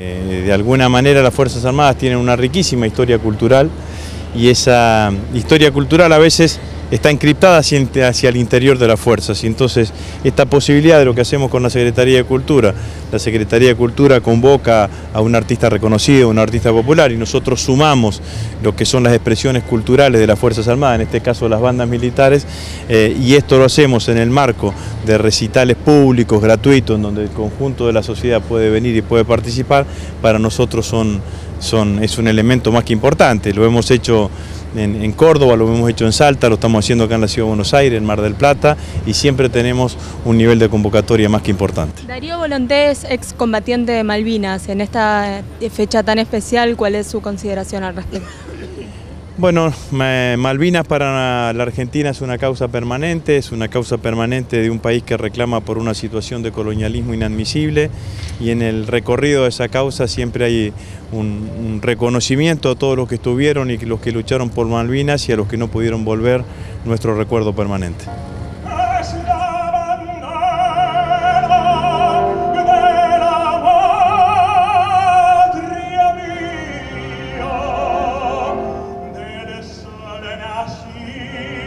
Eh, de alguna manera las Fuerzas Armadas tienen una riquísima historia cultural y esa historia cultural a veces está encriptada hacia, el interior de las fuerzas. Y entonces esta posibilidad de lo que hacemos con la Secretaría de Cultura, la Secretaría de Cultura convoca a un artista reconocido, un artista popular y nosotros sumamos lo que son las expresiones culturales de las Fuerzas Armadas, en este caso las bandas militares, eh, y esto lo hacemos en el marco de recitales públicos, gratuitos, en donde el conjunto de la sociedad puede venir y puede participar, para nosotros son, son, es un elemento más que importante, lo hemos hecho en, Córdoba, lo hemos hecho en Salta, lo estamos haciendo acá en la Ciudad de Buenos Aires, en Mar del Plata, y siempre tenemos un nivel de convocatoria más que importante. Darío Volonté es excombatiente de Malvinas. En esta fecha tan especial, ¿cuál es su consideración al respecto? Bueno, Malvinas para la Argentina es una causa permanente, es una causa permanente de un país que reclama por una situación de colonialismo inadmisible y en el recorrido de esa causa siempre hay un, reconocimiento a todos los que estuvieron y los que lucharon por Malvinas y a los que no pudieron volver, nuestro recuerdo permanente. 心。